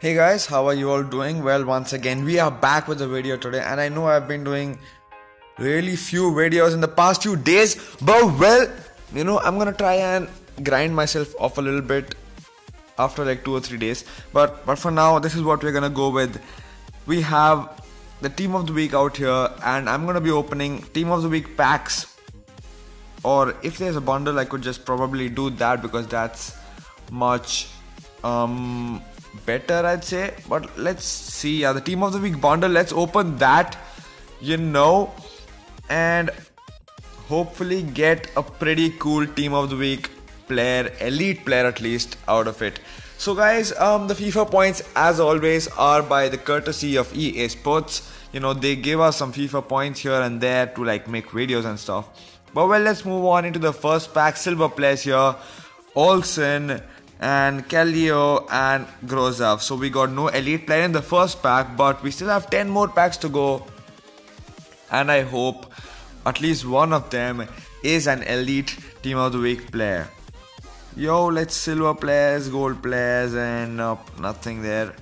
Hey guys, how are you all doing? Well, once again, we are back with a video today, and I know I've been doing really few videos in the past few days, but well, you know, I'm gonna try and grind myself off a little bit after like two or three days. But but for now, this is what we're gonna go with. We have the team of the week out here, and I'm gonna be opening team of the week packs. Or if there's a bundle, I could just probably do that because that's much um better i'd say. But let's see. Yeah the team of the week bundle let's open that you know and hopefully get a pretty cool team of the week player elite player at least out of it. So guys um the fifa points as always are by the courtesy of ea sports. You know they give us some fifa points here and there to like make videos and stuff. But well let's move on into the first pack. Silver players here olsen and Kallio and Grozav. So we got no elite player in the first pack, but we still have 10 more packs to go. And I hope at least one of them is an elite team of the week player. Yo, let's silver players, gold players, and nope, nothing there.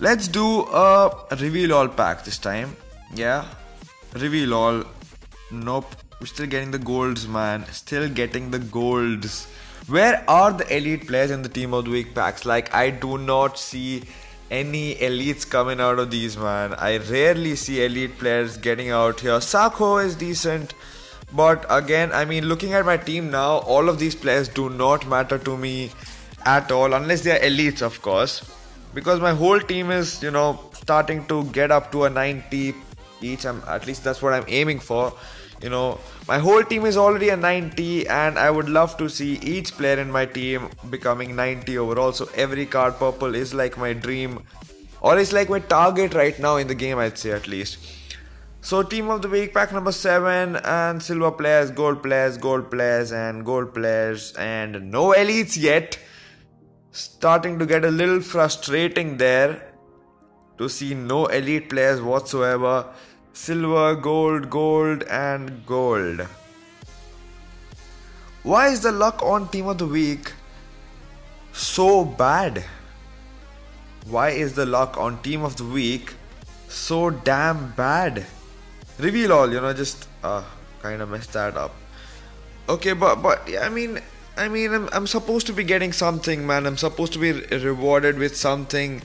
Let's do a reveal all pack this time. Yeah, reveal all. Nope, we're still getting the golds, man. Still getting the golds. Where are the elite players in the team of the week packs? Like, I do not see any elites coming out of these, man. I rarely see elite players getting out here. Sakho is decent. But again, I mean, looking at my team now, all of these players do not matter to me at all, unless they are elites, of course. Because my whole team is, you know, starting to get up to a 90 each. I'm, at least that's what I'm aiming for. You know my whole team is already a 90 and i would love to see each player in my team becoming 90 overall. So every card purple is like my dream or it's like my target right now in the game i'd say at least. So team of the week pack number 7 and silver players gold players gold players and gold players and no elites yet. Starting to get a little frustrating there to see no elite players whatsoever silver, gold, gold, and gold. Why is the luck on Team of the Week so bad? Why is the luck on Team of the Week so damn bad? Reveal all, you know, just uh, kind of messed that up. Okay, but but yeah, I mean, I mean, I'm, I'm supposed to be getting something, man. I'm supposed to be rewarded with something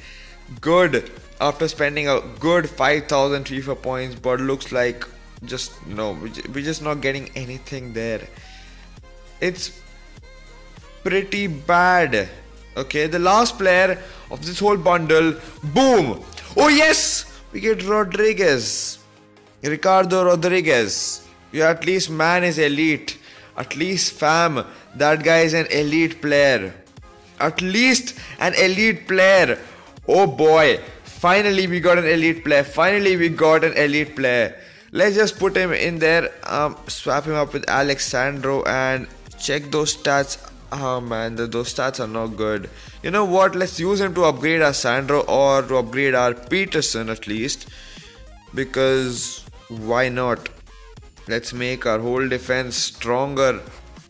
good after spending a good 5000 FIFA points, but looks like just no, we're just not getting anything there. It's pretty bad. Okay, the last player of this whole bundle, boom! Oh, yes! We get Rodriguez, Ricardo Rodriguez. Yeah, at least man is elite. At least fam, that guy is an elite player. At least an elite player. Oh boy, Finally, we got an elite player. Finally, we got an elite player. Let's just put him in there, um, swap him up with Alex Sandro, and check those stats. Oh man, those stats are not good. You know what? Let's use him to upgrade our Sandro or to upgrade our Peterson at least. Because why not? Let's make our whole defense stronger.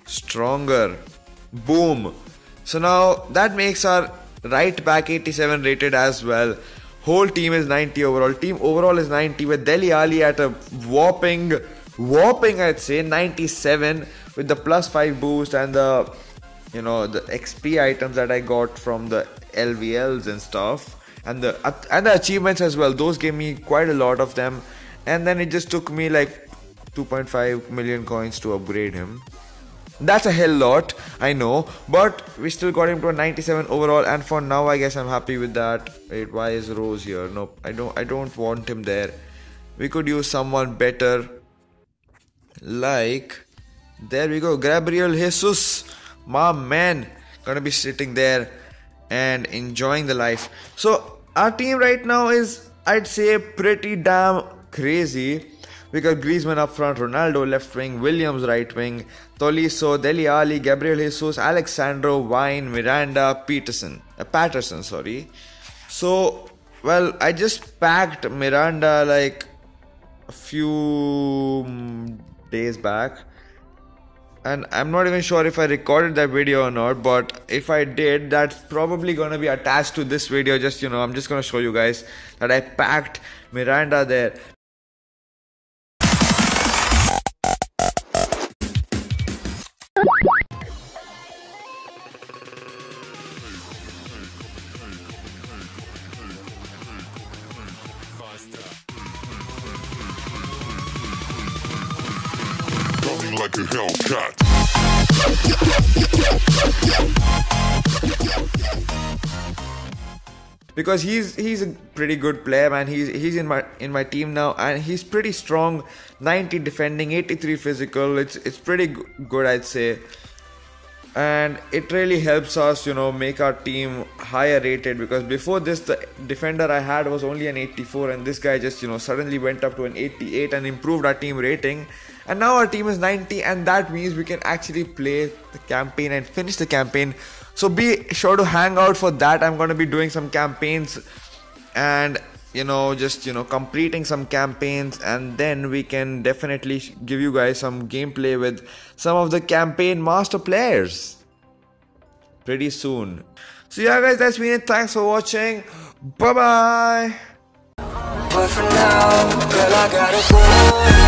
Stronger. Boom. So now that makes our right back 87 rated as well. Whole team is 90 overall. Team overall is 90 with Dele Alli at a whopping, whopping I'd say 97 with the plus 5 boost and the, you know, the XP items that I got from the LVLs and stuff. And the and the achievements as well. Those gave me quite a lot of them. And then it just took me like 2.5 million coins to upgrade him. That's a hell lot, I know, but we still got him to a 97 overall, and for now, I guess I'm happy with that. Wait, why is Rose here? Nope, I don't. I don't want him there. We could use someone better, like there we go, Gabriel Jesus, my man, gonna be sitting there and enjoying the life. So our team right now is, I'd say, pretty damn crazy we got Griezmann up front, Ronaldo left wing, Williams right wing, Tolisso, Dele Alli, Gabriel Jesus, Alex Sandro, Wine, Miranda, Peterson, uh, Patterson, sorry. So, well, I just packed Miranda like a few days back. and I'm not even sure if I recorded that video or not but if I did that's probably gonna be attached to this video just you know I'm just gonna show you guys that I packed Miranda there like a Hellcat. because he's he's a pretty good player man. He's he's in my in my team now and he's pretty strong. 90 defending 83 physical. It's it's pretty good i'd say and it really helps us you know make our team higher rated because before this the defender i had was only an 84 and this guy just you know suddenly went up to an 88 and improved our team rating. And now our team is 90 and that means we can actually play the campaign and finish the campaign. So be sure to hang out for that. I'm going to be doing some campaigns. And you know just you know completing some campaigns and then we can definitely give you guys some gameplay with some of the campaign master players pretty soon. So yeah guys that's been it thanks for watching. Bye bye But for now, girl, I gotta go.